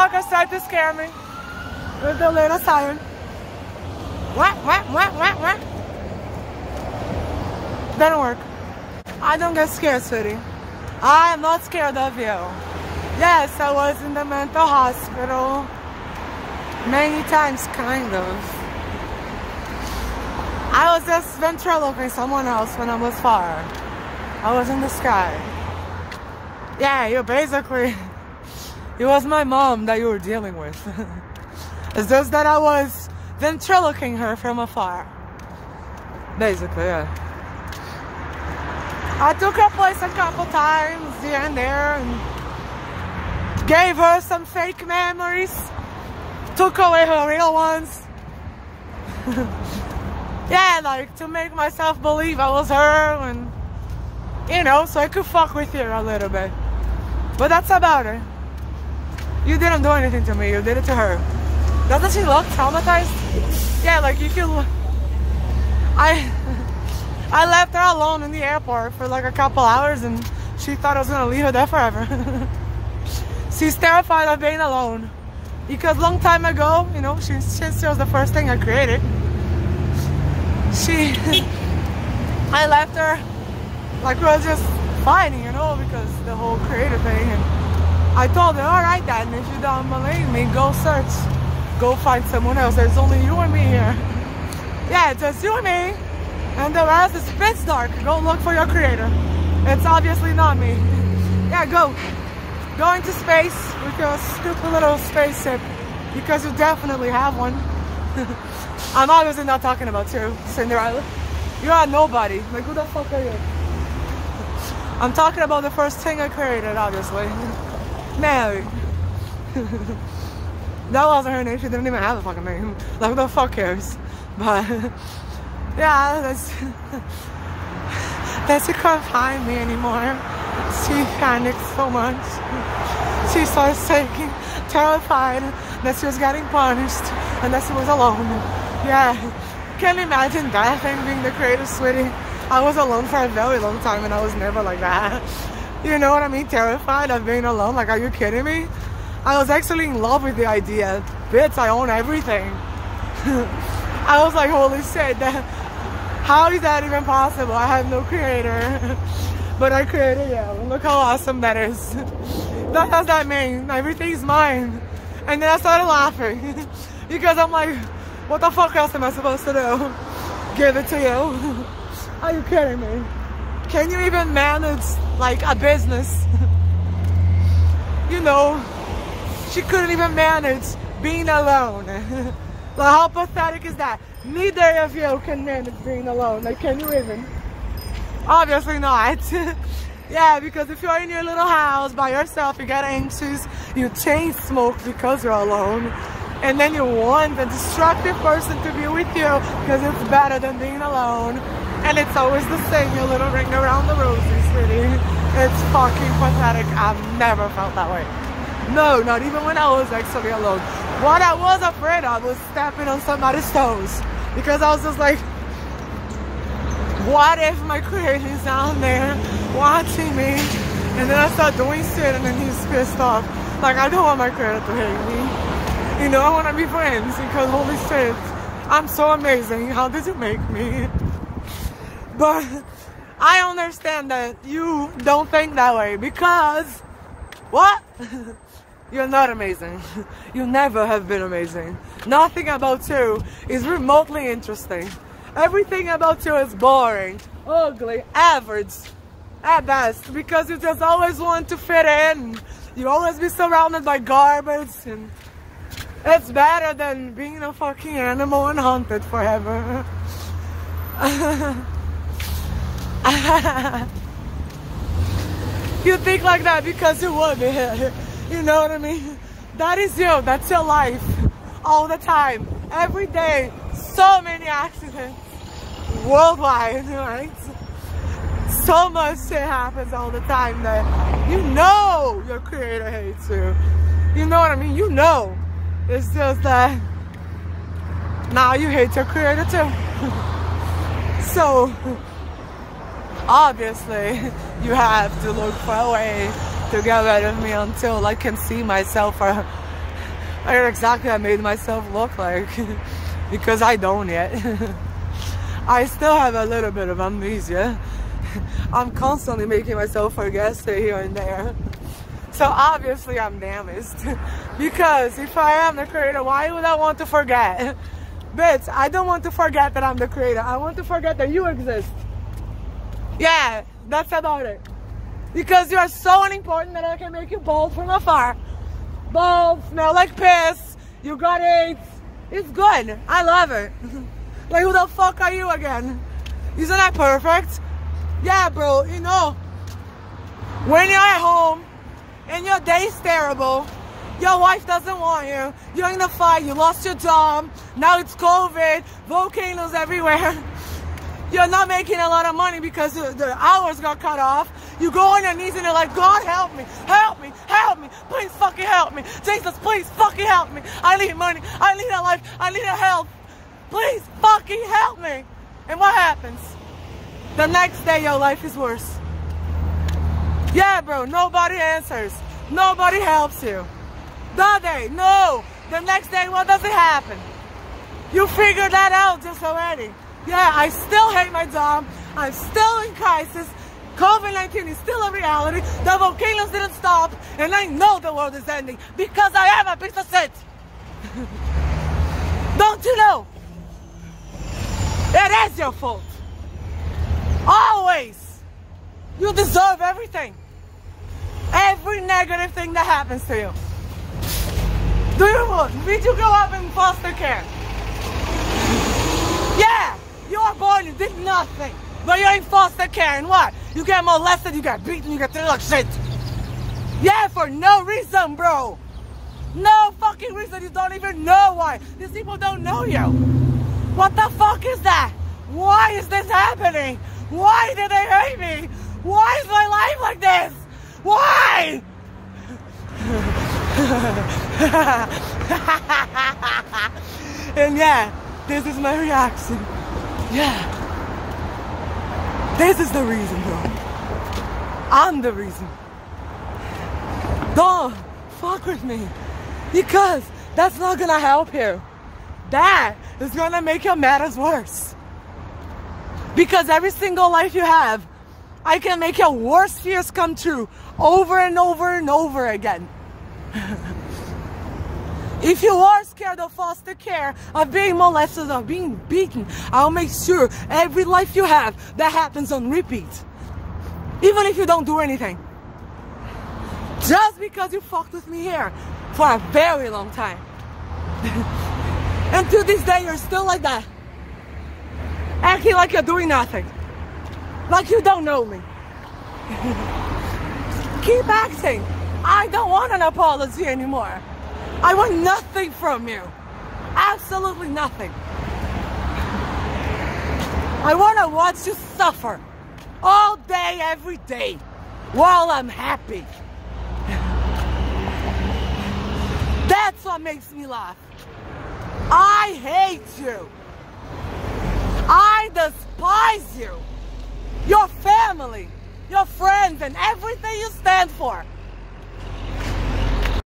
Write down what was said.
Fucker started to scare me with the little siren. What, what, what, what, what? Didn't work. I don't get scared, sweetie. I am not scared of you. Yes, I was in the mental hospital many times, kind of. I was just ventriloquing someone else when I was far. I was in the sky. Yeah, you basically, it was my mom that you were dealing with. it's just that I was ventriloquing her from afar. Basically, yeah. I took her place a couple times here and there and gave her some fake memories, took away her real ones. yeah, like to make myself believe I was her and you know, so I could fuck with her a little bit. But that's about it. You didn't do anything to me, you did it to her. Doesn't she look traumatized? Yeah, like you can. I I left her alone in the airport for like a couple hours, and she thought I was gonna leave her there forever. She's terrified of being alone because long time ago, you know, she, she was the first thing I created. She, I left her like we were just fighting, you know, because the whole creative thing. And I told her, all right, then, if you don't believe me, go search, go find someone else. There's only you and me here. Yeah, it's just you and me, and the rest is pitch dark. Go look for your creator. It's obviously not me. Yeah, go. Go into space with your stupid little spaceship, because you definitely have one. I'm obviously not talking about you, Cinderella. You are nobody. Like, who the fuck are you? I'm talking about the first thing I created, obviously. Mary. that wasn't her name. She didn't even have a fucking name. Like, the fuck cares? But, yeah, that's... that she couldn't find me anymore. She panicked so much. She started shaking, terrified that she was getting punished and that she was alone. Yeah, can you imagine that thing being the creative sweetie? I was alone for a very long time and I was never like that. You know what I mean? Terrified of being alone. Like, are you kidding me? I was actually in love with the idea. Bitch, I own everything. I was like, holy shit, that, how is that even possible? I have no creator. but I created you. Look how awesome that is. What does that mean? Everything's mine. And then I started laughing. because I'm like, what the fuck else am I supposed to do? Give it to you. Are you kidding me? Can you even manage like a business? you know, she couldn't even manage being alone. like how pathetic is that? Neither of you can manage being alone. Like can you even? Obviously not. yeah, because if you're in your little house by yourself, you get anxious, you chain smoke because you're alone. And then you want a destructive person to be with you because it's better than being alone and it's always the same, your little ring around the rosy, sweetie. It's fucking pathetic. I've never felt that way. No, not even when I was actually alone. What I was afraid of was stepping on somebody's toes. Because I was just like, what if my creation's down there watching me? And then I start doing shit and then he's pissed off. Like, I don't want my creator to hate me. You know, I want to be friends because holy shit, I'm so amazing. How did you make me? But I understand that you don't think that way because what? You're not amazing. You never have been amazing. Nothing about you is remotely interesting. Everything about you is boring, ugly, average at best because you just always want to fit in. You always be surrounded by garbage and it's better than being a fucking animal and haunted forever. you think like that because you would. You know what I mean? That is you. That's your life. All the time. Every day. So many accidents. Worldwide, right? So much shit happens all the time that you know your creator hates you. You know what I mean? You know. It's just that now you hate your creator too. so obviously you have to look for a way to get rid of me until I can see myself for Like exactly I made myself look like because I don't yet. I still have a little bit of amnesia. I'm constantly making myself forget here and there. So obviously I'm damaged. because if I am the creator, why would I want to forget? Bitch, I don't want to forget that I'm the creator. I want to forget that you exist. Yeah, that's about it. Because you are so unimportant that I can make you bold from afar. Bald, smell like piss, you got AIDS. It's good. I love it. like who the fuck are you again? Isn't that perfect? Yeah, bro, you know, when you're at home and your day's terrible, your wife doesn't want you, you're in a fight, you lost your job, now it's COVID, volcanoes everywhere. You're not making a lot of money because the hours got cut off. You go on your knees and you're like, God help me, help me, help me, please fucking help me. Jesus, please fucking help me. I need money, I need a life, I need a help. Please fucking help me. And what happens? The next day your life is worse. Yeah, bro, nobody answers. Nobody helps you. The day, no. The next day, what does it happen? You figured that out just already. Yeah, I still hate my job. I'm still in crisis. COVID-19 is still a reality. The volcanoes didn't stop. And I know the world is ending because I am a piece of shit. Don't you know? It is your fault. Always. You deserve everything. Every negative thing that happens to you. Do you want? did you grow up in foster care? Yeah, you were born, you did nothing. But you're in foster care and what? You get molested, you get beaten, you get treated like shit. Yeah, for no reason, bro. No fucking reason. You don't even know why. These people don't know you. What the fuck is that? Why is this happening? Why did they hate me? Why is my life like this? Why? and yeah, this is my reaction. Yeah. This is the reason, bro. I'm the reason. Don't fuck with me. Because that's not gonna help you. That is gonna make your matters worse. Because every single life you have, I can make your worst fears come true over and over and over again. if you are scared of foster care, of being molested, of being beaten, I'll make sure every life you have, that happens on repeat. Even if you don't do anything. Just because you fucked with me here for a very long time. and to this day, you're still like that. Acting like you're doing nothing. Like you don't know me. Keep acting. I don't want an apology anymore. I want nothing from you. Absolutely nothing. I want to watch you suffer all day, every day, while I'm happy. That's what makes me laugh. I hate you. I despise you. Your family, your friends, and everything you stand for.